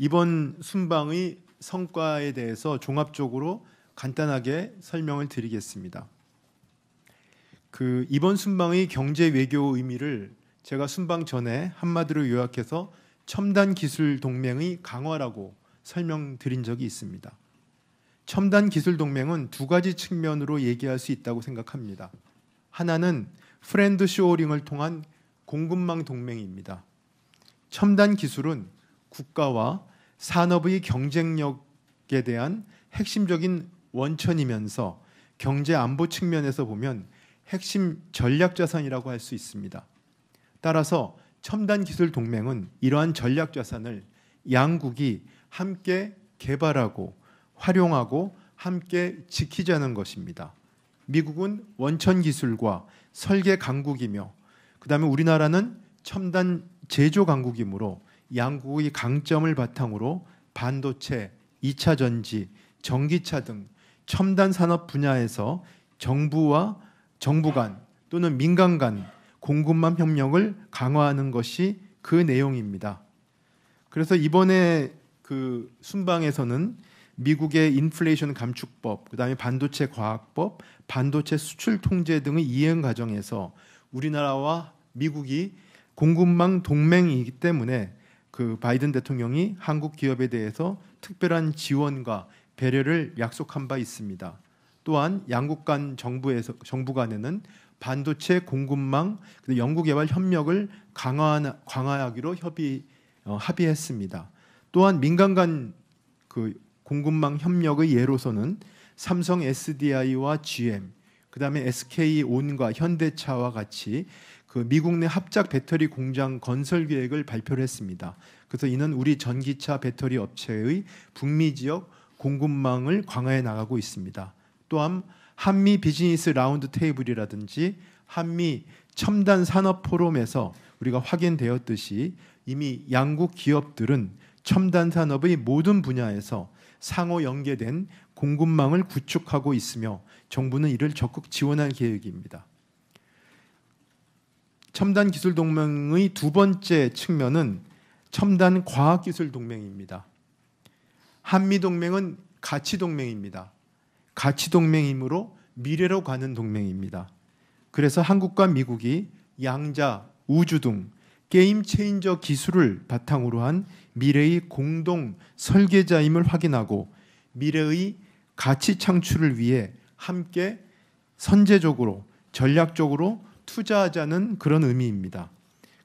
이번 순방의 성과에 대해서 종합적으로 간단하게 설명을 드리겠습니다. 그 이번 순방의 경제 외교 의미를 제가 순방 전에 한마디로 요약해서 첨단 기술 동맹의 강화라고 설명드린 적이 있습니다. 첨단 기술 동맹은 두 가지 측면으로 얘기할 수 있다고 생각합니다. 하나는 friend shoring을 통한 공급망 동맹입니다. 첨단 기술은 국가와 산업의 경쟁력에 대한 핵심적인 원천이면서 경제 안보 측면에서 보면 핵심 전략 자산이라고 할 수 있습니다. 따라서 첨단 기술 동맹은 이러한 전략 자산을 양국이 함께 개발하고 활용하고 함께 지키자는 것입니다. 미국은 원천 기술과 설계 강국이며 그다음에 우리나라는 첨단 제조 강국이므로 양국의 강점을 바탕으로 반도체, 2차 전지, 전기차 등 첨단 산업 분야에서 정부와 정부 간 또는 민간 간 공급망 협력을 강화하는 것이 그 내용입니다. 그래서 이번에 그 순방에서는 미국의 인플레이션 감축법, 그다음에 반도체 과학법, 반도체 수출 통제 등의 이행 과정에서 우리나라와 미국이 공급망 동맹이기 때문에 그 바이든 대통령이 한국 기업에 대해서 특별한 지원과 배려를 약속한 바 있습니다. 또한 양국 간 정부에서 정부 간에는 반도체 공급망 연구 개발 협력을 강화 강화하기로 협의 어, 합의했습니다. 또한 민간 간 그 공급망 협력의 예로서는 삼성 SDI와 GM, 그다음에 SK 온과 현대차와 같이 그 미국 내 합작 배터리 공장 건설 계획을 발표를 했습니다. 그래서 이는 우리 전기차 배터리 업체의 북미 지역 공급망을 강화해 나가고 있습니다. 또한 한미 비즈니스 라운드 테이블이라든지 한미 첨단 산업 포럼에서 우리가 확인되었듯이 이미 양국 기업들은 첨단 산업의 모든 분야에서 상호 연계된 공급망을 구축하고 있으며 정부는 이를 적극 지원할 계획입니다. 첨단 기술 동맹의 두 번째 측면은 첨단 과학 기술 동맹입니다. 한미 동맹은 가치 동맹입니다. 가치 동맹이므로 미래로 가는 동맹입니다. 그래서 한국과 미국이 양자, 우주 등 게임 체인저 기술을 바탕으로 한 미래의 공동 설계자임을 확인하고 미래의 가치 창출을 위해 함께 선제적으로 전략적으로 투자하자는 그런 의미입니다.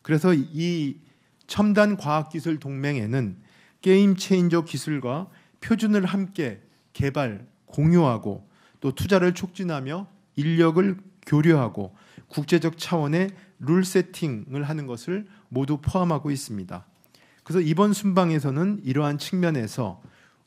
그래서 이 첨단 과학기술 동맹에는 게임 체인저 기술과 표준을 함께 개발, 공유하고 또 투자를 촉진하며 인력을 교류하고 국제적 차원의 룰 세팅을 하는 것을 모두 포함하고 있습니다. 그래서 이번 순방에서는 이러한 측면에서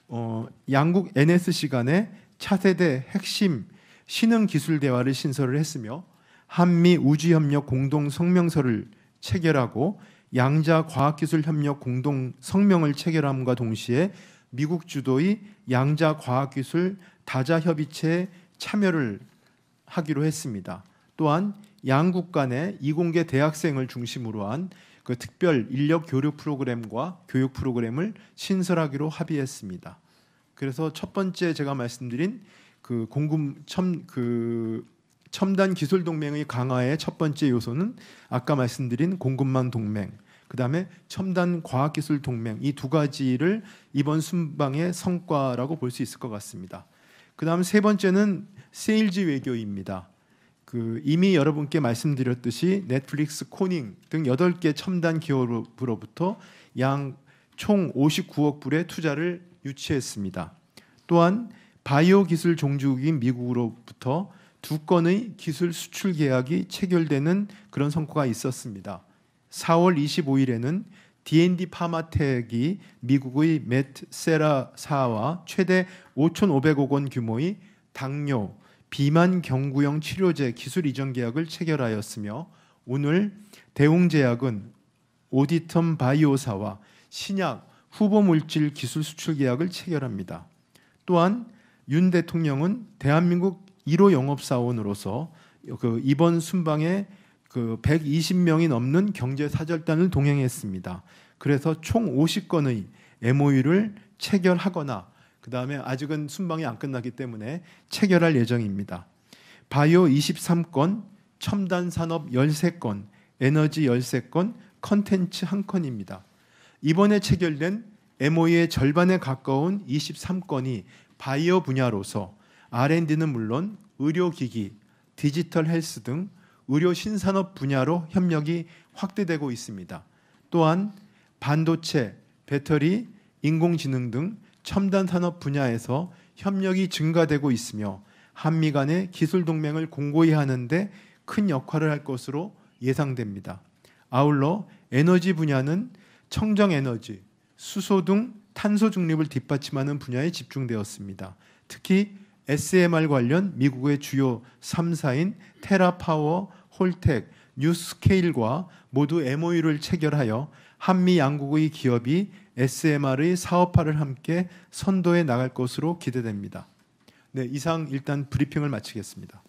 어, 양국 NSC 간의 차세대 핵심 신흥 기술 대화를 신설을 했으며 한미 우주협력 공동 성명서를 체결하고 양자 과학기술 협력 공동 성명을 체결함과 동시에 미국 주도의 양자 과학기술 다자 협의체에 참여를 하기로 했습니다. 또한 양국 간의 이공계 대학생을 중심으로 한 그 특별 인력 교류 프로그램과 교육 프로그램을 신설하기로 합의했습니다. 그래서 첫 번째 제가 말씀드린 그 공급 첨그 첨단 기술 동맹의 강화의 첫 번째 요소는 아까 말씀드린 공급망 동맹, 그다음에 첨단 과학 기술 동맹 이 두 가지를 이번 순방의 성과라고 볼 수 있을 것 같습니다. 그다음 세 번째는 세일즈 외교입니다. 그 이미 여러분께 말씀드렸듯이 넷플릭스, 코닝 등 8개 첨단 기업으로부터 양 총 59억 불의 투자를 유치했습니다. 또한 바이오 기술 종주국인 미국으로부터 두 건의 기술 수출 계약이 체결되는 그런 성과가 있었습니다. 4월 25일에는 D&D 파마텍이 미국의 맷세라사와 최대 5,500억 원 규모의 당뇨, 비만 경구용 치료제 기술 이전 계약을 체결하였으며 오늘 대웅제약은 오디텀 바이오사와 신약 후보 물질 기술 수출 계약을 체결합니다. 또한 윤 대통령은 대한민국 1호 영업사원으로서 그 이번 순방에 그 120명이 넘는 경제 사절단을 동행했습니다. 그래서 총 50건의 MOU를 체결하거나 그 다음에 아직은 순방이 안 끝났기 때문에 체결할 예정입니다. 바이오 23건, 첨단 산업 13건, 에너지 13건, 컨텐츠 1건입니다. 이번에 체결된 MOU의 절반에 가까운 23건이 바이오 분야로서 R&D는 물론 의료기기, 디지털 헬스 등 의료 신산업 분야로 협력이 확대되고 있습니다. 또한 반도체, 배터리, 인공지능 등 첨단 산업 분야에서 협력이 증가되고 있으며 한미 간의 기술 동맹을 공고히 하는데 큰 역할을 할 것으로 예상됩니다. 아울러 에너지 분야는 청정 에너지, 수소 등 탄소 중립을 뒷받침하는 분야에 집중되었습니다. 특히 SMR 관련 미국의 주요 3사인 테라파워, 홀텍, 뉴스케일과 모두 MOU를 체결하여 한미 양국의 기업이 SMR의 사업화를 함께 선도해 나갈 것으로 기대됩니다. 네, 이상 일단 브리핑을 마치겠습니다.